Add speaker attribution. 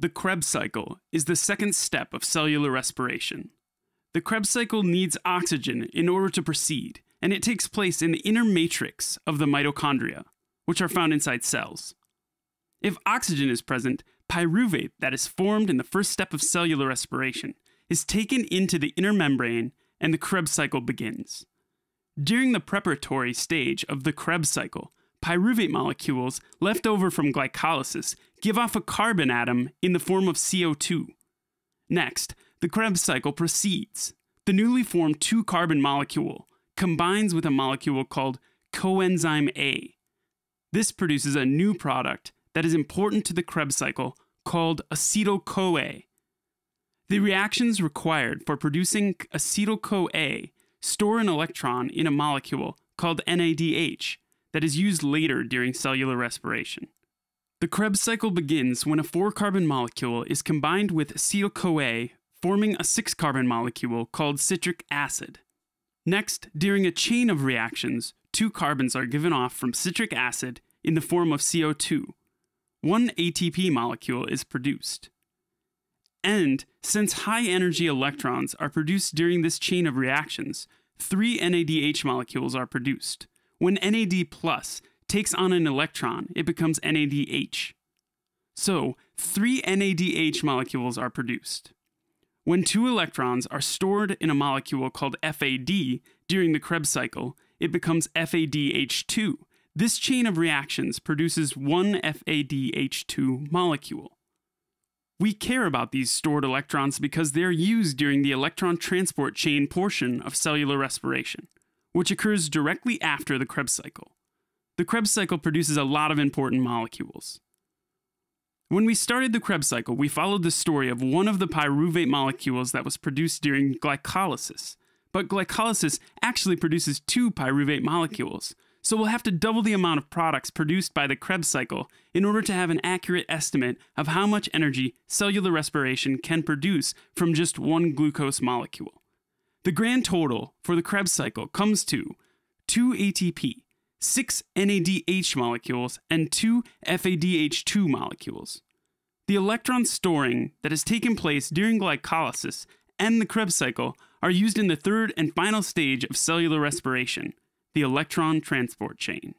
Speaker 1: The Krebs cycle is the second step of cellular respiration. The Krebs cycle needs oxygen in order to proceed, and it takes place in the inner matrix of the mitochondria, which are found inside cells. If oxygen is present, pyruvate that is formed in the first step of cellular respiration is taken into the inner membrane and the Krebs cycle begins. During the preparatory stage of the Krebs cycle, pyruvate molecules left over from glycolysis give off a carbon atom in the form of CO2. Next, the Krebs cycle proceeds. The newly formed two carbon molecule combines with a molecule called coenzyme A. This produces a new product that is important to the Krebs cycle called acetyl CoA. The reactions required for producing acetyl CoA store an electron in a molecule called NADH that is used later during cellular respiration. The Krebs cycle begins when a four carbon molecule is combined with CoA, forming a six carbon molecule called citric acid. Next, during a chain of reactions, two carbons are given off from citric acid in the form of CO2. One ATP molecule is produced. And since high energy electrons are produced during this chain of reactions, three NADH molecules are produced. When NAD plus takes on an electron, it becomes NADH. So, three NADH molecules are produced. When two electrons are stored in a molecule called FAD during the Krebs cycle, it becomes FADH2. This chain of reactions produces one FADH2 molecule. We care about these stored electrons because they're used during the electron transport chain portion of cellular respiration, which occurs directly after the Krebs cycle the Krebs cycle produces a lot of important molecules. When we started the Krebs cycle, we followed the story of one of the pyruvate molecules that was produced during glycolysis. But glycolysis actually produces two pyruvate molecules, so we'll have to double the amount of products produced by the Krebs cycle in order to have an accurate estimate of how much energy cellular respiration can produce from just one glucose molecule. The grand total for the Krebs cycle comes to 2 ATP, six NADH molecules, and two FADH2 molecules. The electron storing that has taken place during glycolysis and the Krebs cycle are used in the third and final stage of cellular respiration, the electron transport chain.